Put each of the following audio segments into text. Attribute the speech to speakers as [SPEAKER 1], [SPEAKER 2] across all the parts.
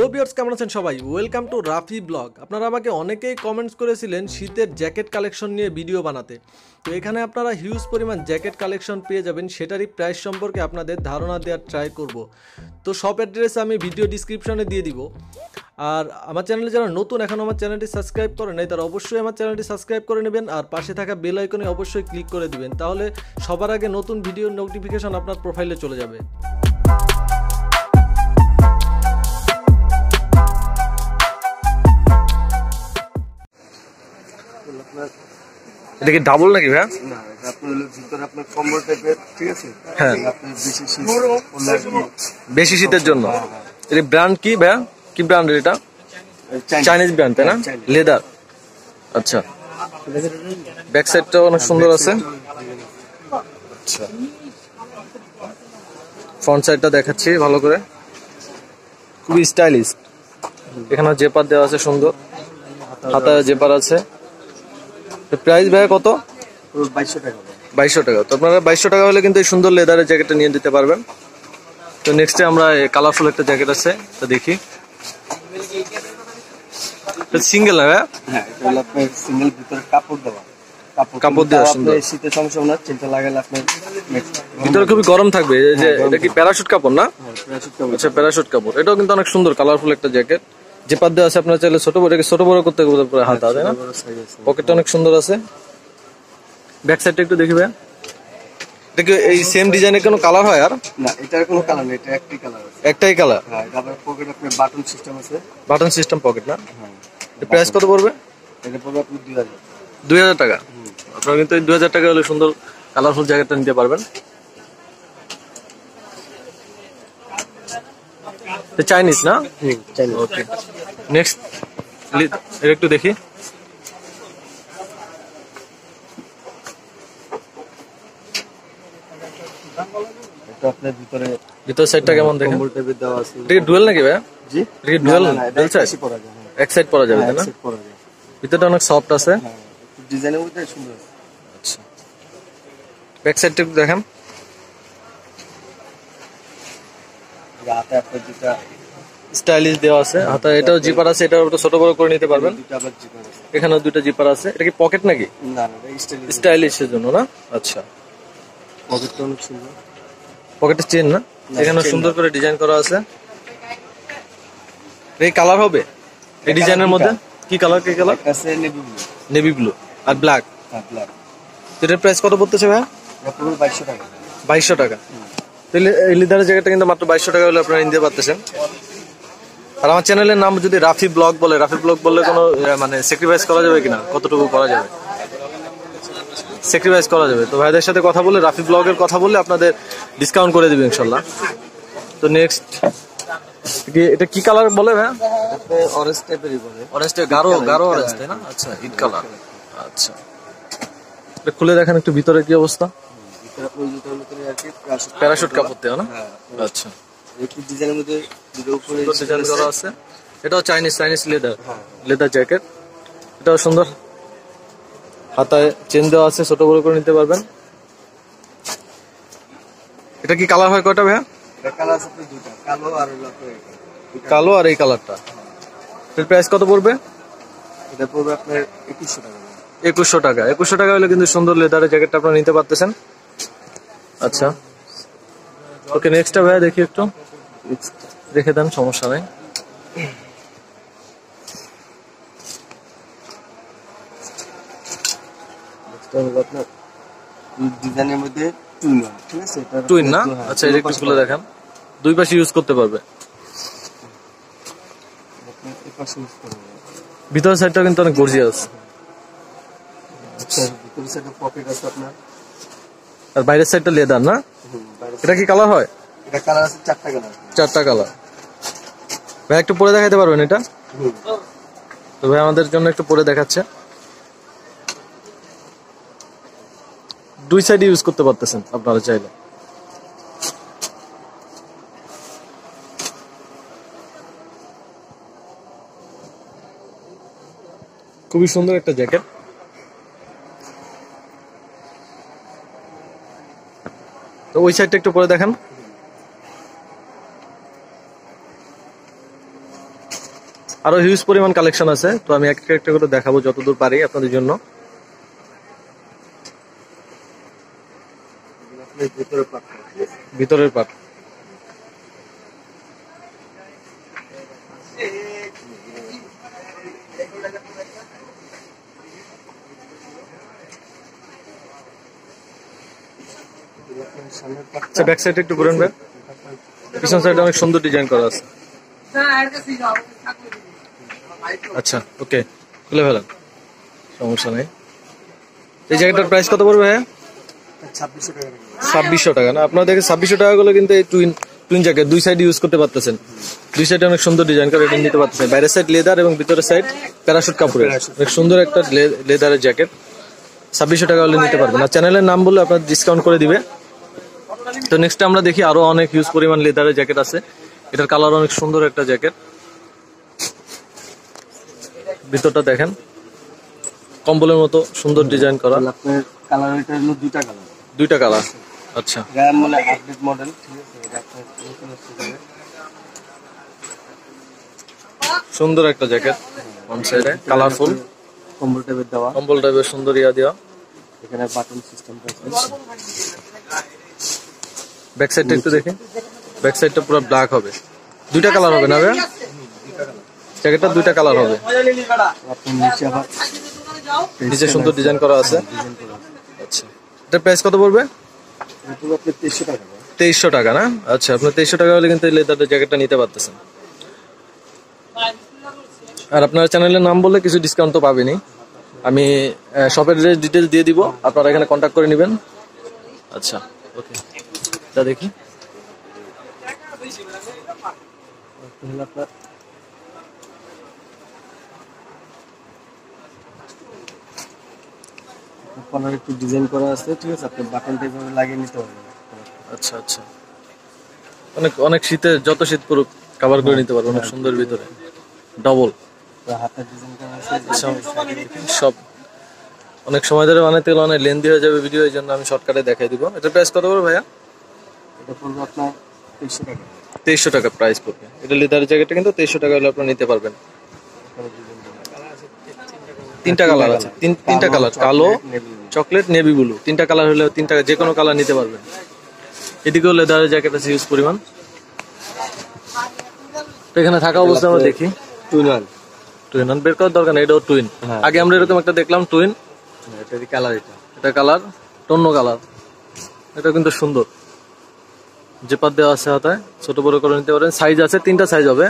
[SPEAKER 1] Hello বিয়ার্স কেমন আছেন সবাই? ওয়েলকাম টু রাফি ব্লগ আপনারা আমাকে অনেকেই কমেন্টস করেছিলেন শীতের জ্যাকেট কালেকশন নিয়ে ভিডিও বানাতে। তো এখানে আপনারা হিউজ পরিমাণ জ্যাকেট কালেকশন পেয়ে যাবেন, সেটারই প্রাইস সম্পর্কে আপনাদের ধারণা দেওয়ার ট্রাই করব। তো সব অ্যাড্রেস আমি ভিডিও ডিসক্রিপশনে দিয়ে দিব। আর আমার চ্যানেলে যারা নতুন, এখন আমার চ্যানেলটি সাবস্ক্রাইব করে নেই, তারা অবশ্যই আমার চ্যানেলটি সাবস্ক্রাইব করে নেবেন, আর পাশে থাকা বেল আইকনে অবশ্যই ক্লিক করে দিবেন। তাহলে সবার আগে নতুন ভিডিও নোটিফিকেশন আপনার প্রোফাইলে চলে যাবে। এটা কি ডাবল নাকি ভাইয়া?
[SPEAKER 2] না এটা আপনার ভিতরে আপনার কম্বল টাইপের ঠিক আছে?
[SPEAKER 1] হ্যাঁ।
[SPEAKER 2] আপনার বেশি শীত
[SPEAKER 1] বেশি শীতের জন্য? এটা ব্র্যান্ড কি ভাইয়া? কি ব্র্যান্ডের এটা? চাইনিজ ব্র্যান্ড তাই না? লেদার আচ্ছা। ব্যাক সাইডটা অনেক সুন্দর আছে। আচ্ছা। ফ্রন্ট সাইডটা দেখাচ্ছি ভালো করে। খুবই স্টাইলিশ এখানে জেপার দেওয়া আছে সুন্দর। হাতায় জেপার আছে। প্রাইস ভাইয়া কত?
[SPEAKER 2] বাইশশো টাকা।
[SPEAKER 1] বাইশশো টাকা। তো আপনারা বাইশশো টাকা হলে কিন্তু এই সুন্দর লেদারের জ্যাকেটটা নিয়ে দিতে পারবেন। তো নেক্সটে আমরা কালারফুল একটা জ্যাকেট আছে তো দেখি। সিঙ্গেল না
[SPEAKER 2] হ্যাঁ সিঙ্গেল ভিতরে কাপড় দেওয়া। কাপড়
[SPEAKER 1] দেওয়া সুন্দর।
[SPEAKER 2] শীতের সমস্যা না চিন্তা লাগালে আপনার
[SPEAKER 1] ভিতরে খুবই গরম থাকবে। এই যে এটা কি প্যারাশুট কাপড় না?
[SPEAKER 2] হ্যাঁ, কাপড়।
[SPEAKER 1] আচ্ছা প্যারাশুট কাপড়। এটাও কিন্তু অনেক সুন্দর কালারফুল একটা জ্যাকেট যে পাত দেওয়া আছে আপনার চাইলে ছোট বড় ছোট বড় করতে হাতা তাই না
[SPEAKER 2] বড় size আছে।
[SPEAKER 1] পকেটটা অনেক সুন্দর আছে। ব্যাক সাইডটা একটু দেখি এটা এই সেম ডিজাইনের কোনো কালার হয় আর?
[SPEAKER 2] না এটার কোনো কালার নেই এটা একটি কালার আছে।
[SPEAKER 1] একটাই কালার
[SPEAKER 2] হ্যাঁ এটা পকেট আপনার বাটন সিস্টেম আছে।
[SPEAKER 1] বাটন সিস্টেম পকেট না?
[SPEAKER 2] হ্যাঁ
[SPEAKER 1] প্রাইস কত পড়বে?
[SPEAKER 2] এটা আপনি
[SPEAKER 1] টাকা। আপনারা কিন্তু এই টাকা হলে সুন্দর কালারফুল জ্যাকেটটা নিতে পারবেন। চাইনিজ না? ওকে নেক্সট এটা একটু দেখি।
[SPEAKER 2] আপনার ভিতরে
[SPEAKER 1] ভিতর সাইডটা কেমন দেখেন?
[SPEAKER 2] কম্বল দেওয়া আছে।
[SPEAKER 1] এটা কি নাকি ভাইয়া
[SPEAKER 2] জি।
[SPEAKER 1] এটা কি ডুয়েল
[SPEAKER 2] না, না, এটা
[SPEAKER 1] ডুয়েল সাইড
[SPEAKER 2] পরা হ্যাঁ
[SPEAKER 1] এক সাইড পরা যাবে তাই না?
[SPEAKER 2] এক
[SPEAKER 1] ভিতরটা অনেক সফট আছে।
[SPEAKER 2] হ্যাঁ ডিজাইনের মধ্যে সুন্দর।
[SPEAKER 1] আচ্ছা। ব্যাক সাইডটা একটু দেখেন।
[SPEAKER 2] যে আপনার যেটা
[SPEAKER 1] স্টাইলিশ দেওয়া আছে। হাতা এটাও জিপার আছে এটাও একটু ছোট বড় করে নিতে পারবেন। এখানেও দুটো জিপার আছে। এটা কি পকেট নাকি?
[SPEAKER 2] না না
[SPEAKER 1] স্টাইলিশের জন্য না? আচ্ছা।
[SPEAKER 2] পকেটটা অনেক সুন্দর।
[SPEAKER 1] পকেটের চেন না? এখানে সুন্দর করে ডিজাইন করা আছে। এই কালার হবে? এই ডিজাইনের মধ্যে? কি কালার কি কালার?
[SPEAKER 2] আছে নেভি ব্লু।
[SPEAKER 1] নেভি ব্লু আর ব্ল্যাক।
[SPEAKER 2] হ্যাঁ ব্ল্যাক।
[SPEAKER 1] এটার প্রাইস কত পড়তেছে ভাই
[SPEAKER 2] পুরো বাইশশো টাকা।
[SPEAKER 1] বাইশশো টাকা। তাহলে এই লিদারের জায়গাটা কিন্তু মাত্র বাইশশো টাকা হলে আপনারা নিতে পারতেছেন। আর আমার চ্যানেলের নাম যদি রাফি ব্লগ বলে রাফি ব্লগ বললে কোনো মানে স্যাক্রিফাইস করা যাবে কিনা? কতটুকু করা যাবে? স্যাক্রিফাইস করা যাবে। তো ভাইদের সাথে কথা বলে রাফি ব্লগের কথা বললে আপনাদের ডিসকাউন্ট করে দেবে ইনশাল্লাহ তো নেক্সট এটা কি কালার বলে ভাই
[SPEAKER 2] অরেঞ্জ টাইপেরই বলে।
[SPEAKER 1] অরেঞ্জটা গাঢ় গাঢ় অরেঞ্জ তাই না? আচ্ছা ইট কালার আচ্ছা। এটা খুলে দেখেন একটু ভিতরে কি অবস্থা।
[SPEAKER 2] প্যারাশুট
[SPEAKER 1] কাপড় দেওয়া না?
[SPEAKER 2] হ্যাঁ।
[SPEAKER 1] আচ্ছা।
[SPEAKER 2] একটু ডিজাইনের মধ্যে দুটো উপরে
[SPEAKER 1] ডিজাইন করা আছে। এটাও চাইনিজ চাইনিজ লেদার
[SPEAKER 2] হ্যাঁ।
[SPEAKER 1] লেদার জ্যাকেট এটাও সুন্দর। হাতায় চেন দেওয়া আছে ছোট বড় করে নিতে পারবেন। এটা কি কালার হয় কয়টা ভাইয়া।
[SPEAKER 2] কালো আর
[SPEAKER 1] এই কালারটা এর প্রাইস কত পড়বে?
[SPEAKER 2] এটা পড়বে আপনার একুশশো টাকা।
[SPEAKER 1] একুশশো টাকা। একুশশো টাকা হলে কিন্তু সুন্দর লেদারের জ্যাকেটটা আপনারা নিতে পারতেছেন। আচ্ছা। ওকে নেক্সটটা ভাইয়া দেখি একটু। দেখে দেন সমস্যা নেই।
[SPEAKER 2] আপনার ডিজাইনের মধ্যে টুইন ঠিক আছে?
[SPEAKER 1] টুইন না? আচ্ছা এটা একটু দুই পাশে ইউজ করতে পারবে।
[SPEAKER 2] আপনার এই পাশে use করা যাবে।
[SPEAKER 1] ভিতরের সাইডটা কিন্তু অনেক গর্জিয়াস
[SPEAKER 2] আচ্ছা
[SPEAKER 1] আর বাইরের সাইডটা লেদার না? এটা কি কালার হয়?
[SPEAKER 2] এটা কালার আছে চারটা কালার
[SPEAKER 1] চারটা কালার ভাই একটু পরে দেখাতে পারবেন এটা? তো ভাই আমাদের জন্য একটু পরে দেখাচ্ছে। দুই সাইড ইউজ করতে পারতেছেন আপনারা চাইলে। খুবই সুন্দর একটা জ্যাকেট। তো ওই সাইডটা একটু পরে দেখেন। আরও হিউজ পরিমাণ কালেকশন আছে। তো আমি এক একটা করে দেখাবো যতদূর পারি আপনাদের জন্য। ভিতরের পার্ট আচ্ছা ব্যাক সাইডে একটু ঘুরেন ভাই। পিছন সাইডে অনেক সুন্দর ডিজাইন করা আছে। আচ্ছা ওকে। খুলে ফেলেন সমস্যা নেই। এই জায়গাটার প্রাইস কত পড়বে
[SPEAKER 2] ছাব্বিশশো টাকা
[SPEAKER 1] ছাব্বিশশো টাকা না? আপনার দেখে ছাব্বিশশো টাকা গুলো কিন্তু এই টুইন টুইন জ্যাকেট দুই সাইড ইউজ করতে পারতেছেন। দুই সাইডে অনেক সুন্দর ডিজাইন করে এটা নিতে পারতেছেন। বাইরের সাইড লেদার এবং ভিতরের সাইড প্যারাশুট কাপড়ের। অনেক সুন্দর একটা লেদারের জ্যাকেট ছাব্বিশশো টাকা হলে নিতে পারবেন। আর চ্যানেলের নাম বললে আপনার ডিসকাউন্ট করে দিবে। তো নেক্সট আমরা দেখি আরও অনেক হিউজ পরিমাণ লেদারের জ্যাকেট আছে। এটার কালার অনেক সুন্দর একটা জ্যাকেট ভিতরটা দেখেন। কম্বলের মতো সুন্দর ডিজাইন করা।
[SPEAKER 2] আপনার কালার এটা হলো দুইটা কালার
[SPEAKER 1] দুইটা কালার আচ্ছা।
[SPEAKER 2] মানে আপডেট মডেল ঠিক আছে? এটা আপনার নতুন আসছে
[SPEAKER 1] সুন্দর একটা জ্যাকেট ওয়ান সাইডে কালারফুল
[SPEAKER 2] কম্বল টাইপের দেওয়া।
[SPEAKER 1] কম্বল টাইপের সুন্দর ইয়া দেওয়া।
[SPEAKER 2] এখানে বাটন সিস্টেমটা আছে
[SPEAKER 1] ব্যাক সাইডটা একটু দেখেন ব্যাক সাইডটা পুরো ব্ল্যাক হবে। দুইটা কালার হবে না ভাই জ্যাকেটটা দুইটা কালার হবে।
[SPEAKER 2] নিচে
[SPEAKER 1] সুন্দর ডিজাইন করা আছে। আচ্ছা। এটা প্রাইস কত পড়বে?
[SPEAKER 2] তেইশশো টাকা
[SPEAKER 1] না? আচ্ছা আপনার তেইশশো টাকা হলে কিন্তু লেদারের জ্যাকেটটা নিতে পারতেছেন। আর আপনার চ্যানেলের নাম বললে কিছু ডিসকাউন্ট তো পাবেনই। আমি শপের ডিটেলস দিয়ে দিব। আপনারা এখানে কন্ট্যাক্ট করে নেবেন। আচ্ছা ওকে তা দেখি।
[SPEAKER 2] আপনার কলার একটু ডিজাইন করা আছে ঠিক আছে? আপনি বাটন টাইপের লাগিয়ে নিতে পারবেন।
[SPEAKER 1] আচ্ছা আচ্ছা। অনেক অনেক শীতে যত শীত পুরো কভার করে নিতে পারব অনেক সুন্দর ভিতরে। ডবল
[SPEAKER 2] হাতের ডিজাইন করা আছে
[SPEAKER 1] সব অনেক সময় ধরে বানাইতে গেলে অনেক লেন্দি হয়ে যাবে ভিডিও এই জন্য আমি শর্টকাটে দেখাই দিব। এটা প্রাইস কত পড়বে ভাইয়া?
[SPEAKER 2] এটা পড়বে আপনার তেইশশো টাকা।
[SPEAKER 1] তেইশশো টাকা প্রাইস পড়বে। এটা লেদার জ্যাকেটটা কিন্তু তেইশশো টাকা হলে আপনারা নিতে পারবেন
[SPEAKER 2] এখানে ডিজাইন করা আছে।
[SPEAKER 1] তিনটা কালার আছে। তিন তিনটা কালার কালো চকলেট নেভি ব্লু তিনটা কালার হলে তিনটা যে কোনো কালার নিতে পারবেন। এদিকেও লেদারের জ্যাকেট আছে ইউজ পরিমাণ। তো এখানে থাকা অবস্থা আমরা দেখি।
[SPEAKER 2] টুইন ওয়ান
[SPEAKER 1] টুইন অন বের করার দরকার নেই এটাও টুইন
[SPEAKER 2] হ্যাঁ।
[SPEAKER 1] আগে আমরা এরকম একটা দেখলাম টুইন
[SPEAKER 2] এটারই কালার এটা।
[SPEAKER 1] এটা কালার টন্য কালার এটা কিন্তু সুন্দর। জেপার দেওয়া আছে হাতায় ছোট বড় করে নিতে পারেন। সাইজ আছে তিনটা সাইজ হবে।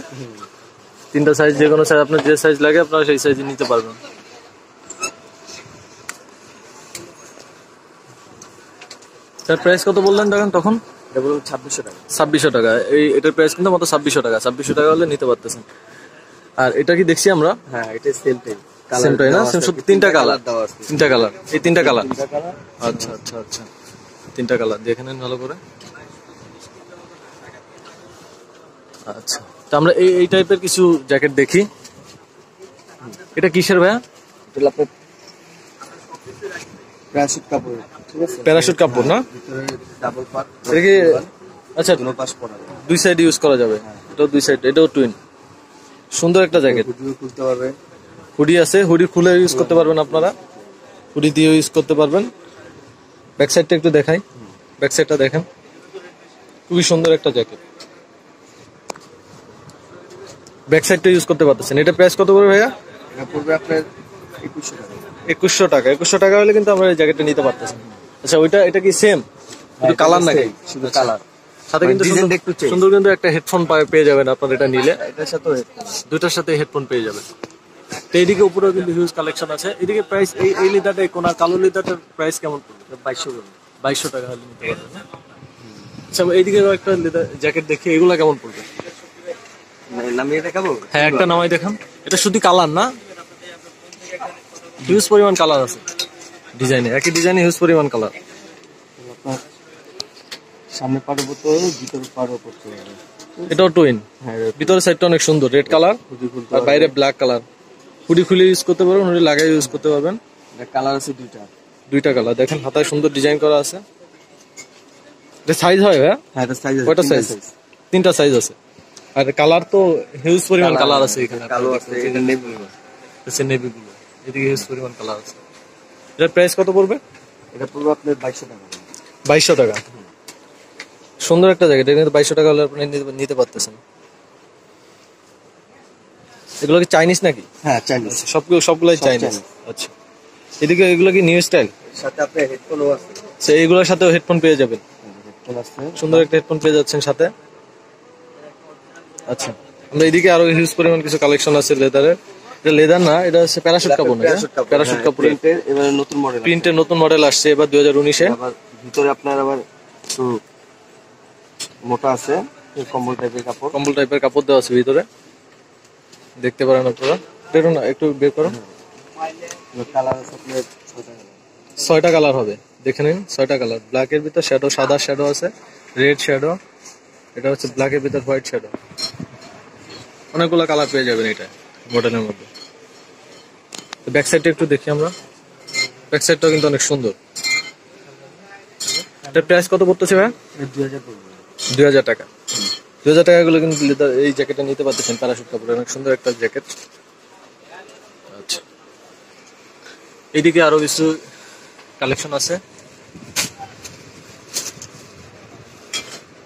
[SPEAKER 1] তিনটা সাইজ যে কোনো সাইজ আপনার যে সাইজ লাগে আপনারা সেই সাইজ নিতে পারবেন। তার প্রাইস কত বললেন দেখেন তখন?
[SPEAKER 2] এটা বলব ছাব্বিশশো টাকা।
[SPEAKER 1] ছাব্বিশশো টাকা। এই এটার প্রাইস কিন্তু মাত্র ছাব্বিশশো টাকা। ছাব্বিশশো টাকা হলে নিতে পারতেছেন। আর এটা কি দেখছি আমরা?
[SPEAKER 2] হ্যাঁ এটা সেম টাইপ
[SPEAKER 1] সেম টাই না? সেম শুধু তিনটা কালার
[SPEAKER 2] দেওয়া আছে।
[SPEAKER 1] তিনটা কালার এই তিনটা কালার আচ্ছা আচ্ছা আচ্ছা। তিনটা কালার দেখে নেন ভালো করে। আচ্ছা। তো আমরা এই এই টাইপের কিছু জ্যাকেট দেখি। এটা কিসের ভাইয়া?
[SPEAKER 2] এটা আপনার প্যারাশুট কাপড়
[SPEAKER 1] না?
[SPEAKER 2] ডাবল
[SPEAKER 1] এটা কি আচ্ছা দুই সাইড ইউজ করা যাবে। এটাও দুই সাইড এটাও টুইন সুন্দর একটা জ্যাকেট
[SPEAKER 2] খুলতে পারবে।
[SPEAKER 1] হুডি আছে হুডি খুলে ইউজ করতে পারবেন আপনারা। হুডি দিয়ে ইউজ করতে পারবেন। ব্যাক সাইডটা একটু দেখাই। ব্যাক সাইডটা দেখেন। খুবই সুন্দর একটা জ্যাকেট ব্যাক সাইডটা ইউজ করতে পারতেছেন। এটা প্রাইস কত করে ভাইয়া?
[SPEAKER 2] পড়বে আপনার একুশশো টাকা।
[SPEAKER 1] একুশশো টাকা। একুশশো টাকা হলে কিন্তু আমরা এই জ্যাকেটটা নিতে পারতেছি। আচ্ছা ওইটা এটা কি সেম শুধু কালার নাকি?
[SPEAKER 2] শুধু কালার
[SPEAKER 1] সাথে কিন্তু
[SPEAKER 2] ডিজাইনটা
[SPEAKER 1] সুন্দর-
[SPEAKER 2] একটু change।
[SPEAKER 1] সুন্দর কিন্তু একটা হেডফোন পেয়ে যাবেন আপনার এটা নিলে।
[SPEAKER 2] এটার সাথে
[SPEAKER 1] দুটার সাথে হেডফোন পেয়ে যাবেন। তো এইদিকে উপরেও কিন্তু হিউজ কালেকশন আছে। এদিকে প্রাইস এই এই লিটারটা কোন কালো লিটারটার প্রাইস কেমন পড়বে?
[SPEAKER 2] বাইশশো করবে
[SPEAKER 1] বাইশশো টাকা হলে নিতে পারবেন আচ্ছা এইদিকে একটা লেদার জ্যাকেট দেখি। এগুলা কেমন পড়বে?
[SPEAKER 2] নামিয়ে দেখাবো?
[SPEAKER 1] হ্যাঁ একটা নামাই দেখান। এটা শুধু কালার না। হিউজ পরিমাণ কালার আছে। ডিজাইনে একই ডিজাইনে হিউজ পরিমাণ কালার
[SPEAKER 2] আপনার সামনে পড়তে হবে ভিতরে পাড়ও পড়তে হবে
[SPEAKER 1] এটাও টুইন
[SPEAKER 2] হ্যাঁ
[SPEAKER 1] ভিতরের সাইডটা অনেক সুন্দর রেড কালার আর বাইরে ব্ল্যাক কালার হুডি খুলে ইউজ করতে পারবেন হুডি লাগাই ইউজ করতে পারবেন।
[SPEAKER 2] কালার আছে দুইটা।
[SPEAKER 1] দুইটা কালার দেখেন হাতায় সুন্দর ডিজাইন করা আছে। এটা সাইজ হয় ভাইয়া?
[SPEAKER 2] হ্যাঁ এটা সাইজ
[SPEAKER 1] কয়টা সাইজ তিনটা সাইজ আছে। আর কালার তো হিউজ পরিমাণ কালার আছে এখানে।
[SPEAKER 2] কালো আছে এটা নেই বলব
[SPEAKER 1] আছে নেভি গুলো এদিকে হিউজ পরিমাণ কালার আছে। এটার প্রাইস কত পড়বে?
[SPEAKER 2] এটা পড়বে আপনার বাইশশো টাকা।
[SPEAKER 1] বাইশশো টাকা। সুন্দর একটা জ্যাকেট এটা কিন্তু বাইশশো টাকা হলে আপনি নিতে- পারতেছেন। এগুলো কি চাইনিজ নাকি?
[SPEAKER 2] হ্যাঁ চাইনিজ
[SPEAKER 1] সবগুলো সবগুলাই
[SPEAKER 2] সব
[SPEAKER 1] চাইনিজ আচ্ছা। এদিকে এগুলো কি নিউ স্টাইল
[SPEAKER 2] সাথে আপনি হেডফোনও আছে।
[SPEAKER 1] সে এগুলোর সাথেও হেডফোন পেয়ে যাবেন।
[SPEAKER 2] হেডফোন আছে।
[SPEAKER 1] সুন্দর একটা হেডফোন পেয়ে যাচ্ছেন সাথে। আচ্ছা আমরা এদিকে আরও হিউজ পরিমাণ কিছু কালেকশন আছে লেদারের এটা লেদার না এটা হচ্ছে প্যারাশুট কাপড় না
[SPEAKER 2] প্যারাশুট কাপড়। হ্যাঁ, এবারে নতুন মডেল
[SPEAKER 1] প্রিন্টের নতুন মডেল আসছে এবার দুই হাজার উনিশে।
[SPEAKER 2] ভিতরে আপনার আবার একটু মোটা আছে কম্বল টাইপের কাপড়।
[SPEAKER 1] কম্বল টাইপের কাপড় দেওয়া আছে ভিতরে। দেখতে পারেন আপনারা। দেখুন না একটু বের করো
[SPEAKER 2] কালার আছে আপনার ছয়টা
[SPEAKER 1] ছয়টা কালার হবে। দেখে নিন ছয়টা কালার ব্ল্যাকের ভিতর শ্যাডো সাদা শ্যাডো আছে রেড শ্যাডো এটা হচ্ছে ব্ল্যাকের ভিতর হোয়াইট শ্যাডো অনেকগুলো কালার পেয়ে যাবেন এটা মডেলের মধ্যে। ব্যাক সাইডটা একটু দেখি আমরা। ব্যাক সাইডটাও কিন্তু অনেক সুন্দর। এটার প্রাইস কত পড়তেছে ভাই
[SPEAKER 2] দুই হাজার
[SPEAKER 1] টাকা। দুই হাজার টাকাগুলো কিন্তু leather- এই জ্যাকেটটা নিতে পারতেছেন প্যারাশুট কাপড়ের। অনেক সুন্দর একটা জ্যাকেট আচ্ছা। এইদিকে আরও কিছু কালেকশন আছে।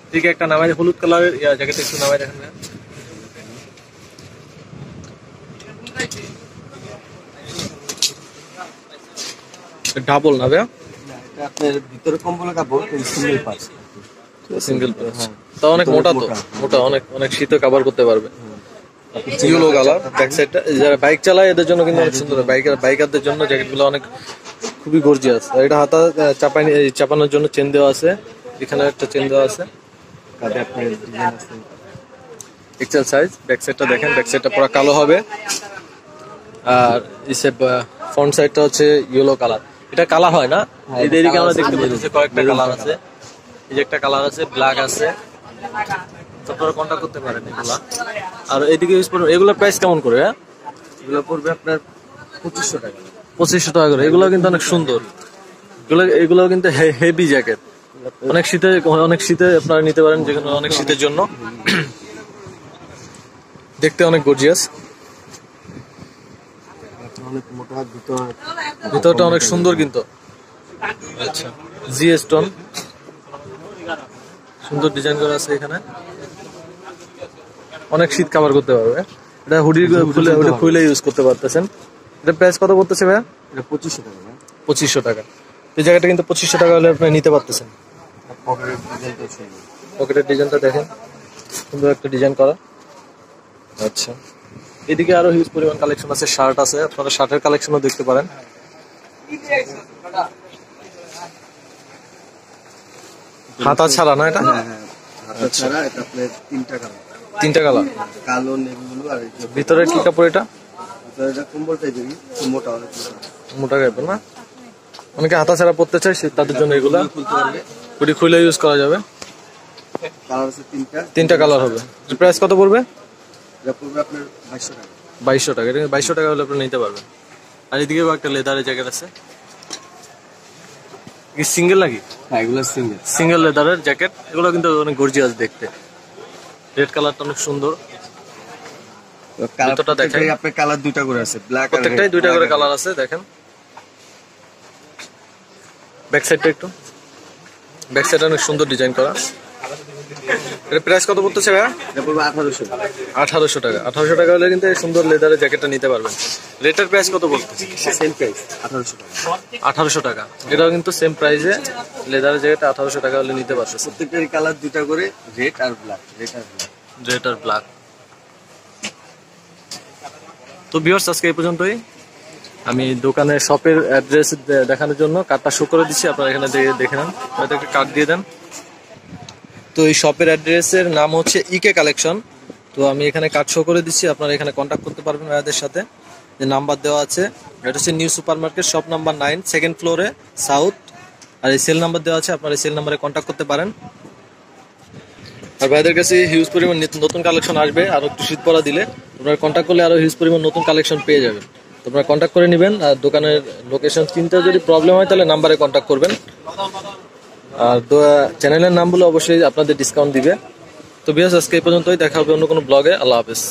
[SPEAKER 1] এদিকে একটা নামাই হলুদ কালারের জ্যাকেট একটু নামাই দেখেন ডাবল না ভাইয়া?
[SPEAKER 2] আপনার ভিতরে কম্বলের কাপড় সিঙ্গেল পাস
[SPEAKER 1] সিঙ্গেল তা অনেক মোটা তো মোটা। অনেক অনেক শীতে কভার করতে পারবে। ইউলো কালার ব্যাক সাইডটা যারা বাইক চালায় এদের জন্য কিন্তু অনেক সুন্দর। বাইকার বাইকারদের জন্য জ্যাকেটগুলো অনেক খুবই গর্জিয়াস আর এটা হাতা চাপাই চাপানোর জন্য চেন দেওয়া আছে। এখানে একটা চেন দেওয়া আছে।
[SPEAKER 2] কাঁধে আপনার আছে।
[SPEAKER 1] এক্সেল সাইজ ব্যাক সাইডটা দেখেন ব্যাক সাইডটা পুরো কালো হবে। আর ইসে ফ্রন্ট সাইডটা হচ্ছে ইয়েলো কালার এটা কালার হয় না?
[SPEAKER 2] হ্যাঁ,
[SPEAKER 1] এদিকে আমরা দেখতে পাচ্ছি কয়েকটা কালার আছে। এই যে একটা কালার আছে ব্ল্যাক আছে। আপনারা কন্ট্যাক্ট করতে পারেন এগুলা? আর এদিকে ইউজ করুন এগুলোর প্রাইস কেমন করে? হ্যাঁ
[SPEAKER 2] এগুলো পড়বে আপনার পঁচিশশো টাকা।
[SPEAKER 1] পঁচিশশো টাকা করে। এগুলো কিন্তু অনেক সুন্দর। এগুলো এগুলো কিন্তু হেভি জ্যাকেট অনেক শীতে অনেক শীতে আপনারা নিতে পারেন যেখানে অনেক শীতের জন্য। দেখতে অনেক গর্জিয়াস
[SPEAKER 2] অনেক মোটা ভিতর
[SPEAKER 1] ভিতরটা অনেক সুন্দর কিন্তু। আচ্ছা জি স্টোন সুন্দর ডিজাইন করা আছে এখানে। অনেক শীত কাভার করতে পারবে। এটা হুডি খুলে খুলে ইউজ করতে পারতেছেন। এটা প্রাইস কত পড়তেছে ভাইয়া?
[SPEAKER 2] এটা পঁচিশশো টাকা
[SPEAKER 1] পঁচিশশো টাকা। এই জায়গাটা কিন্তু পঁচিশশো টাকা হলে আপনি নিতে পারতেছেন।
[SPEAKER 2] পকেটের ডিজাইনটা
[SPEAKER 1] দেখেন। সুন্দর একটা ডিজাইন করা। আচ্ছা। এদিকে আরও হিউজ পরিমাণ কালেকশন আছে শার্ট আছে আপনারা শার্টের কালেকশনও দেখতে পারেন। হাতা ছাড়া না এটা?
[SPEAKER 2] হ্যাঁ হ্যাঁ হাতা ছাড়া এটা আপনার তিনটা কালার
[SPEAKER 1] তিনটা কালার
[SPEAKER 2] কালো নেভি ব্লু আর
[SPEAKER 1] ভিতরে কি কাপড় এটা?
[SPEAKER 2] কম্বল মোটা অনেক মোটা।
[SPEAKER 1] মোটা টাইপের না? অনেকে হাতা ছাড়া পড়তে চায় তাদের জন্য এগুলা?
[SPEAKER 2] খুলতে
[SPEAKER 1] খুলে ইউজ করা যাবে।
[SPEAKER 2] কালার আছে তিনটা।
[SPEAKER 1] তিনটা কালার হবে। প্রাইস কত পড়বে?
[SPEAKER 2] এটা পড়বে আপনার বাইশশো টাকা।
[SPEAKER 1] বাইশশো টাকা এটা বাইশশো টাকা হলে আপনি নিতে পারবেন। আর এদিকেও একটা লেদারের জ্যাকেট আছে। সিঙ্গেল নাকি?
[SPEAKER 2] হ্যাঁ এগুলো সিঙ্গেল
[SPEAKER 1] সিঙ্গেল লেদারের জ্যাকেট এগুলো কিন্তু অনেক গর্জিয়াস দেখতে। রেড কালারটা অনেক সুন্দর। ভিতরটা দেখাই।
[SPEAKER 2] আপনার কালার দুইটা করে আছে ব্ল্যাক
[SPEAKER 1] প্রত্যেকটাই দুইটা করে কালার আছে দেখেন। ব্যাক সাইডটা একটু। ব্যাক সাইডটা অনেক সুন্দর ডিজাইন করা। এর প্রাইস কত পড়তেছে ভাইয়া?
[SPEAKER 2] এটা পড়বে আঠারোশো টাকা।
[SPEAKER 1] আঠারোশো টাকা। আঠারোশো টাকা হলে কিন্তু এই সুন্দর লেদারের জ্যাকেটটা নিতে পারবেন। রেটের প্রাইস কত পড়তেছে
[SPEAKER 2] সেম প্রাইস আঠারোশো টাকা।
[SPEAKER 1] আঠারোশো টাকা। এটাও কিন্তু সেম প্রাইসে লেদারের জ্যাকেট আঠারোশো টাকা হলে নিতে পারতেছে।
[SPEAKER 2] প্রত্যেকটারই কালার দুইটা করে রেড আর ব্ল্যাক রেড আর ব্ল্যাক
[SPEAKER 1] রেড আর ব্ল্যাক তো ভিউয়ার্স আজকে এই পর্যন্তই। আমি দোকানের শপের অ্যাড্রেস দেখানোর জন্য কার্ডটা শো করে দিচ্ছি আপনারা এখানে দেখে- দেখে নেন। হয়তো একটা কার্ড দিয়ে দেন। তো এই শপের অ্যাড্রেসের নাম হচ্ছে ইকে কালেকশন তো আমি এখানে কার্ড শো করে দিচ্ছি, আপনারা এখানে কন্ট্যাক্ট করতে পারবেন ভাইয়াদের সাথে। যে নাম্বার দেওয়া আছে, এটা হচ্ছে new super market shop number nine second ফ্লোরে সাউথ আর এই সেল নাম্বার দেওয়া আছে, আপনারা এই সেল নাম্বারে কন্ট্যাক্ট করতে পারেন। আর ভাইদের কাছে হিউজ পরিমাণ নতুন কালেকশন আসবে, আর একটু শীত পড়া দিলে আপনারা কন্ট্যাক্ট করলে আরও হিউজ পরিমাণ নতুন কালেকশন পেয়ে যাবেন। তো আপনারা কন্ট্যাক্ট করে নেবেন, আর দোকানের লোকেশন চিনতে যদি প্রবলেম হয়, তাহলে নাম্বারে কন্ট্যাক্ট করবেন। আর চ্যানেলের নাম অবশ্যই আপনাদের ডিসকাউন্ট দিবে। তো বিয়াস আজকে এই পর্যন্তই। দেখা হবে অন্য কোনো ব্লগে আল্লাহ হাফেজ।